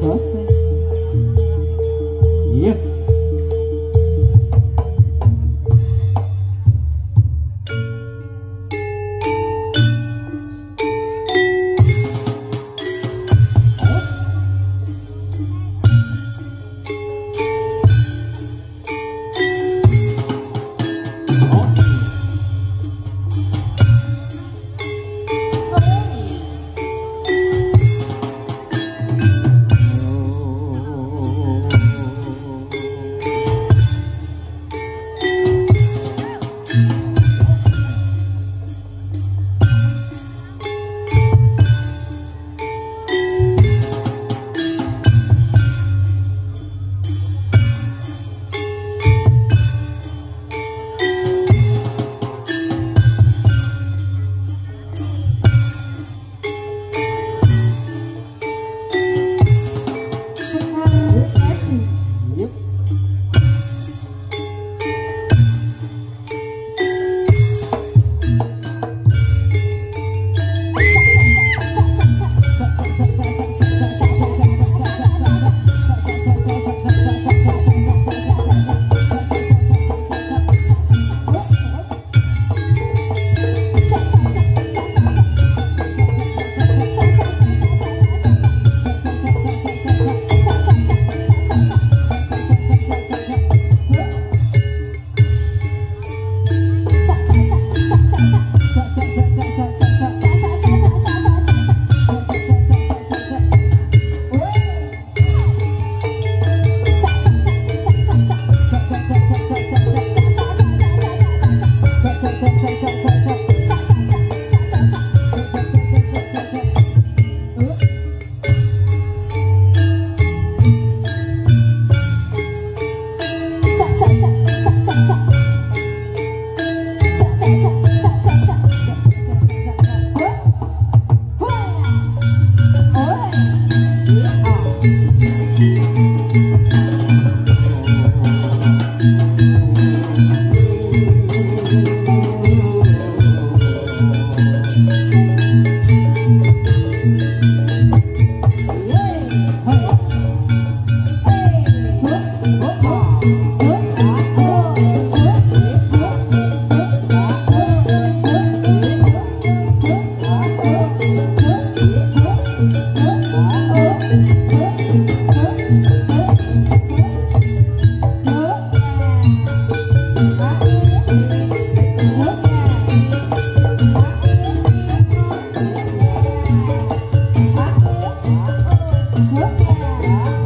嗯。Yeah.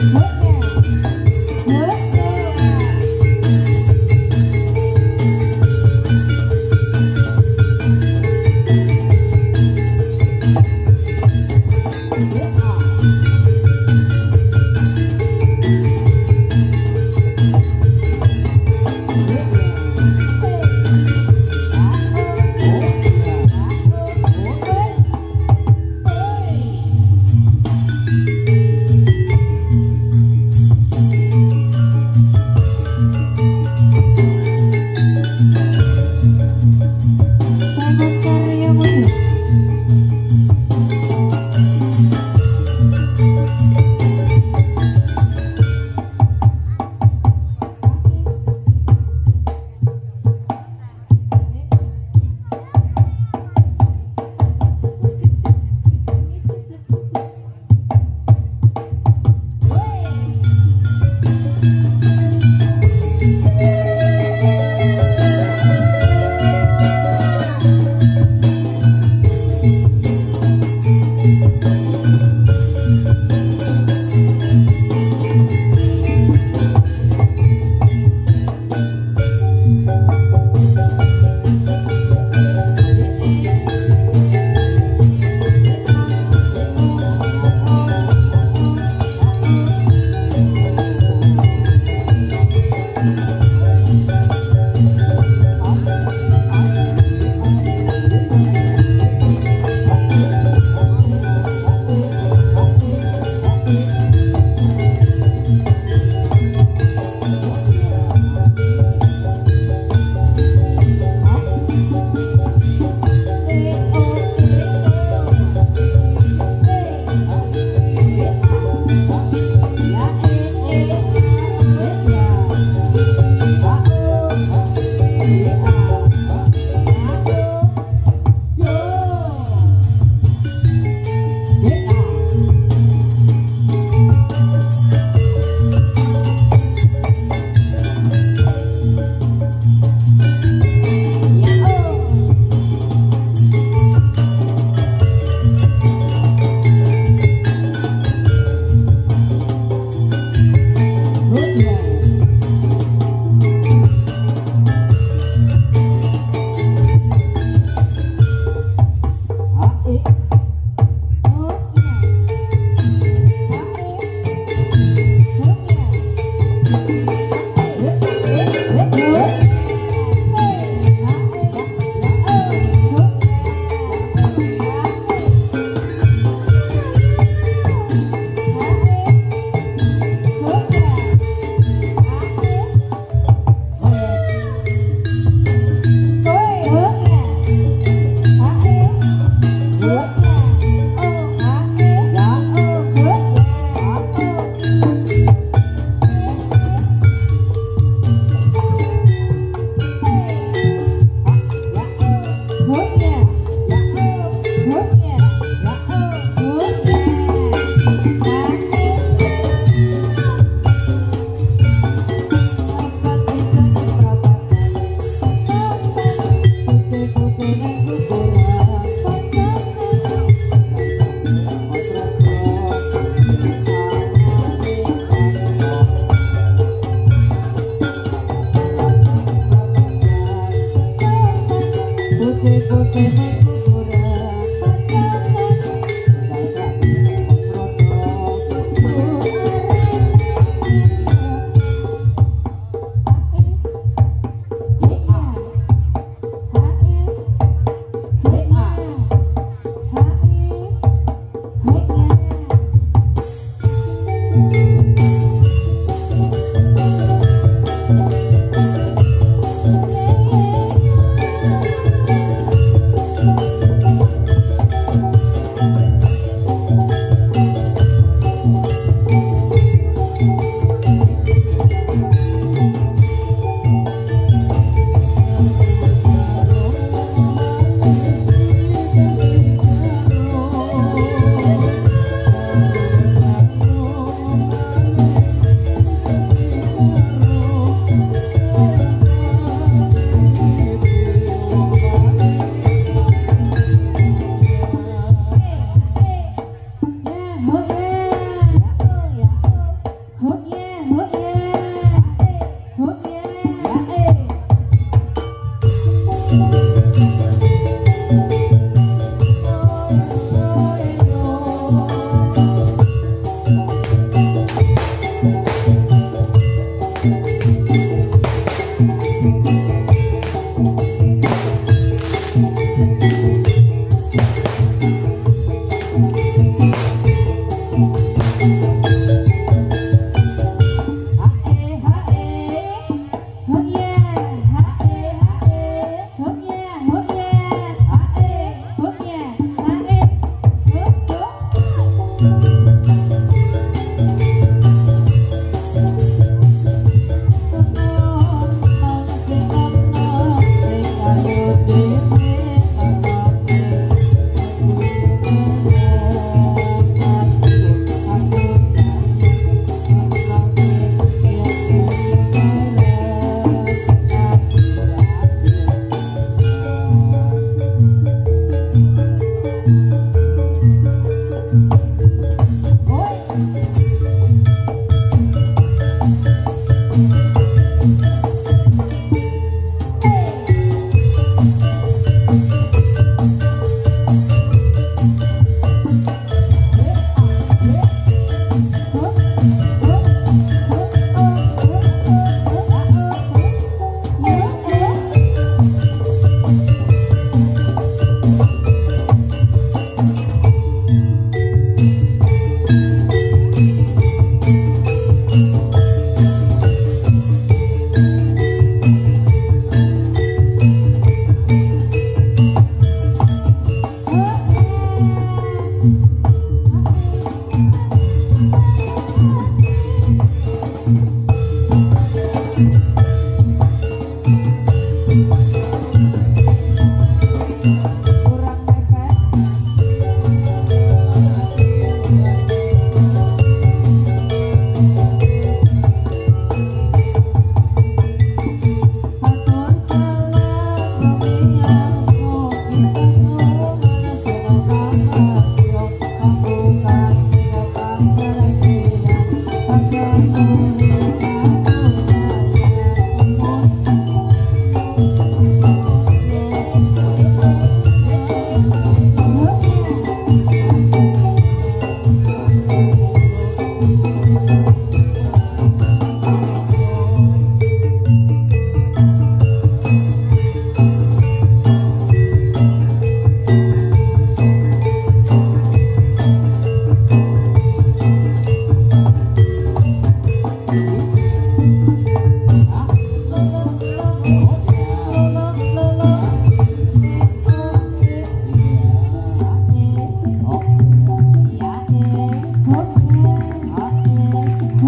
Hey!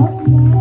Oh, yeah.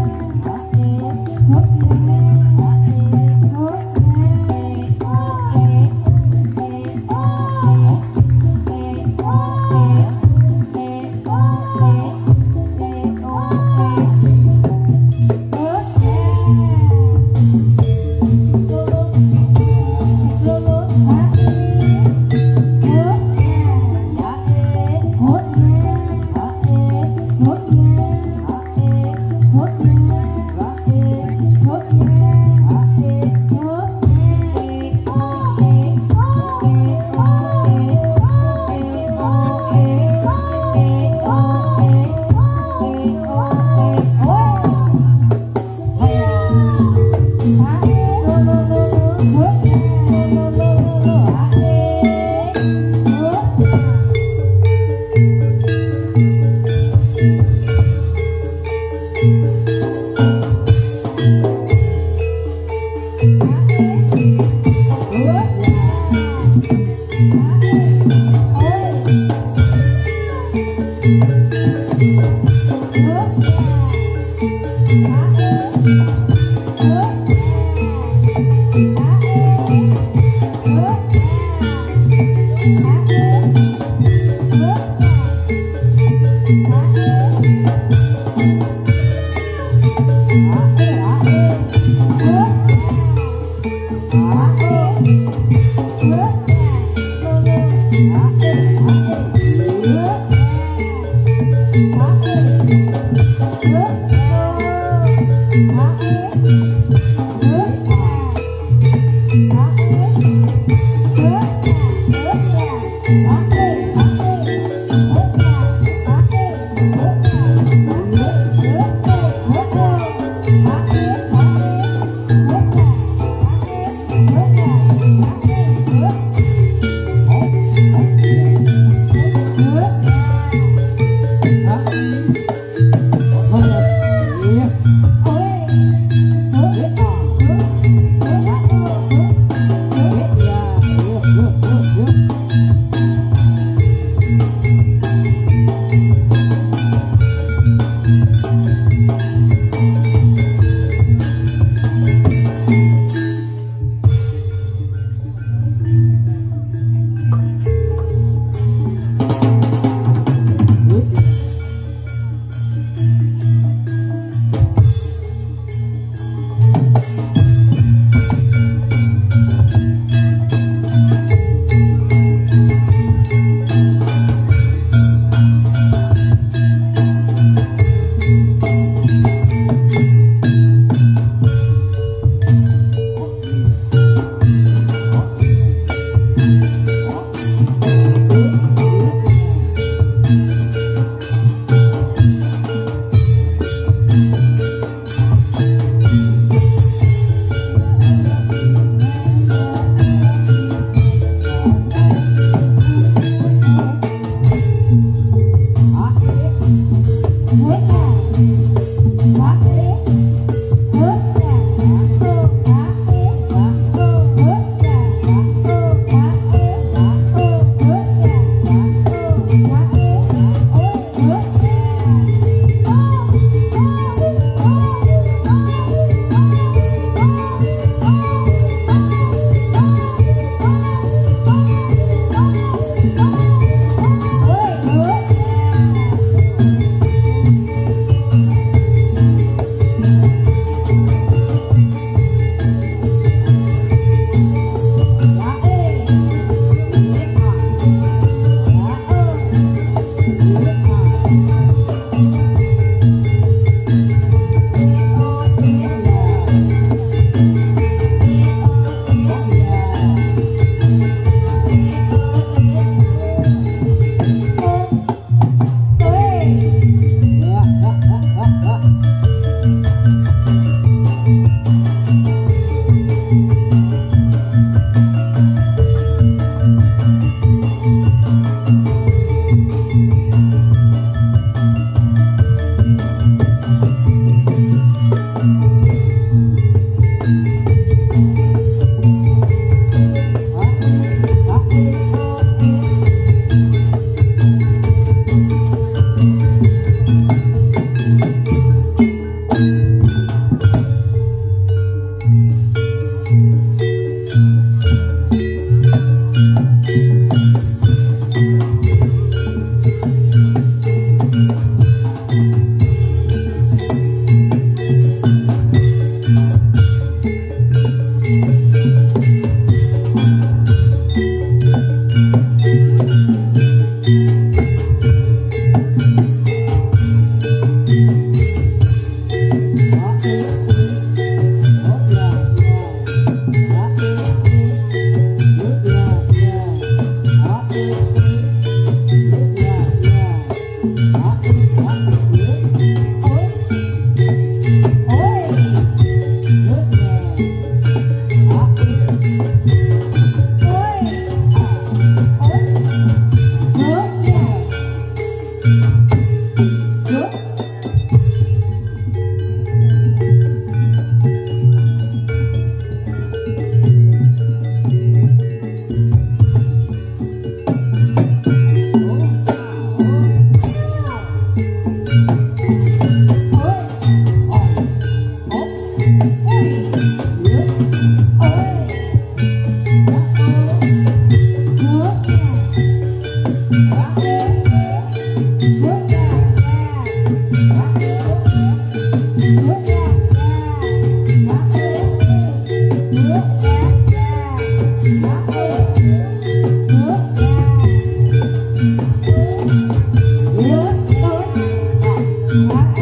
Thank you.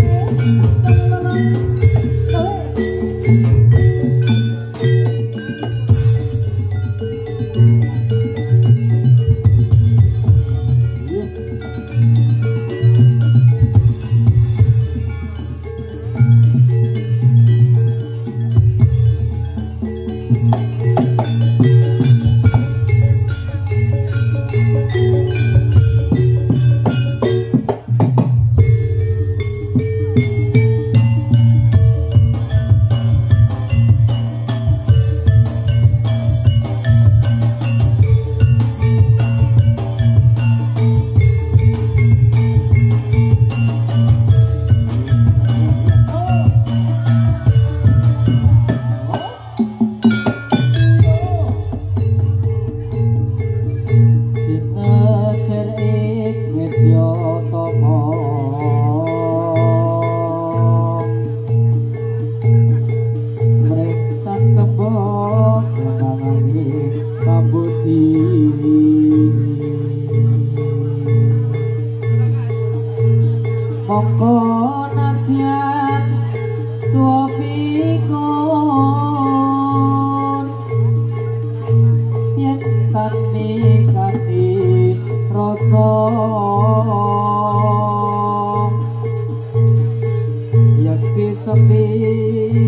Pakumpulan